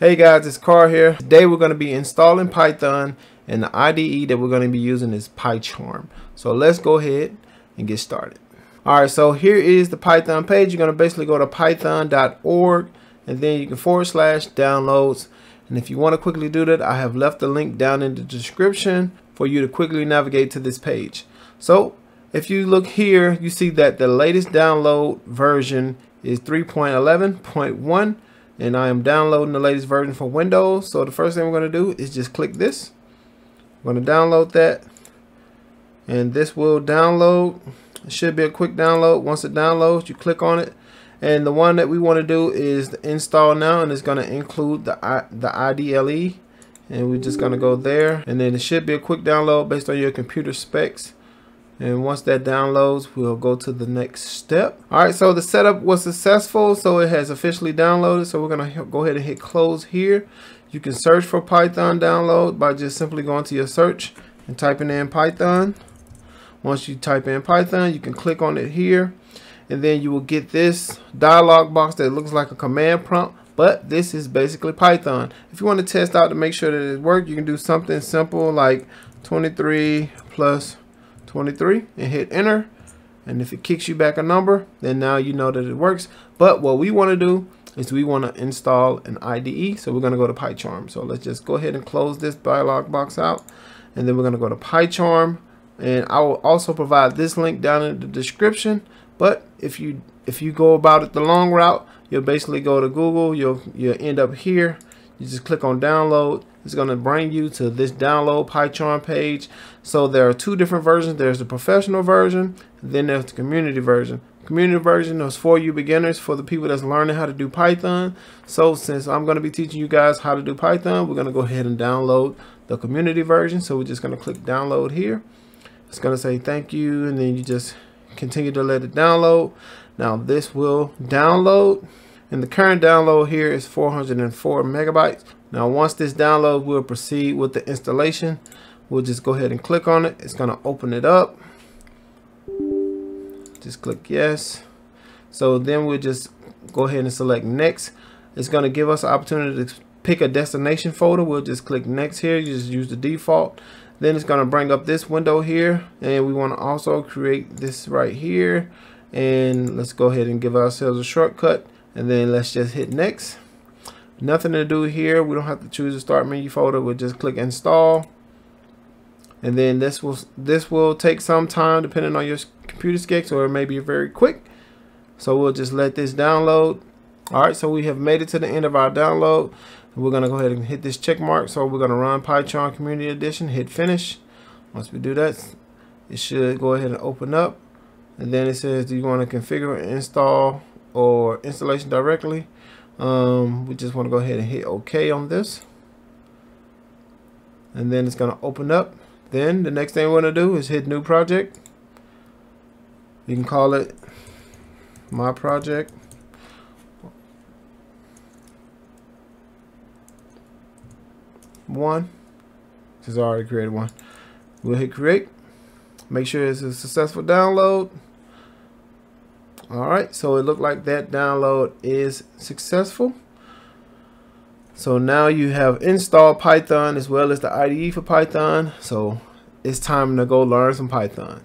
Hey guys, it's Carl here. Today we're going to be installing Python and the IDE that we're going to be using is PyCharm. So let's go ahead and get started. Alright, so here is the Python page. You're going to basically go to python.org and then you can forward slash downloads. And if you want to quickly do that, I have left the link down in the description for you to quickly navigate to this page. So if you look here, you see that the latest download version is 3.11.1 and I am downloading the latest version for Windows. So the first thing we're going to do is just click this. I'm going to download that and this will download. It should be a quick download. Once it downloads, you click on it. And the one that we want to do is the install now and it's going to include the, the IDLE. And we're just going to go there. And then it should be a quick download based on your computer specs and once that downloads we'll go to the next step. All right so the setup was successful so it has officially downloaded. So we're going to go ahead and hit close here. You can search for python download by just simply going to your search and typing in python. Once you type in python you can click on it here and then you will get this dialog box that looks like a command prompt but this is basically python. If you want to test out to make sure that it works you can do something simple like 23 plus 23 and hit enter and if it kicks you back a number then now you know that it works. But what we want to do is we want to install an IDE so we're going to go to PyCharm. So let's just go ahead and close this dialog box out and then we're going to go to PyCharm. And I will also provide this link down in the description but if you if you go about it the long route you'll basically go to Google you'll you'll end up here you just click on download it's going to bring you to this download PyCharm page. So there are two different versions. There's the professional version, then there's the community version. Community version is for you beginners, for the people that's learning how to do Python. So since I'm going to be teaching you guys how to do Python, we're going to go ahead and download the community version. So we're just going to click download here. It's going to say thank you, and then you just continue to let it download. Now this will download, and the current download here is 404 megabytes. Now once this download, we'll proceed with the installation. We'll just go ahead and click on it. It's going to open it up. Just click yes. So then we'll just go ahead and select next. It's going to give us opportunity to pick a destination folder. We'll just click next here. You just use the default. Then it's going to bring up this window here. And we want to also create this right here. And let's go ahead and give ourselves a shortcut. And then let's just hit next. Nothing to do here. We don't have to choose a start menu folder. We'll just click install. And then this will this will take some time depending on your computer skills or it may be very quick. So we'll just let this download. All right, so we have made it to the end of our download. We're gonna go ahead and hit this check mark. So we're gonna run PyCharm Community Edition, hit finish. Once we do that, it should go ahead and open up. And then it says, do you want to configure and install or installation directly? Um, we just want to go ahead and hit OK on this. And then it's going to open up. Then the next thing we want to do is hit new project. You can call it my project. One. This is already created one. We'll hit create. Make sure it's a successful download. All right, so it looked like that download is successful. So now you have installed Python as well as the IDE for Python. So it's time to go learn some Python.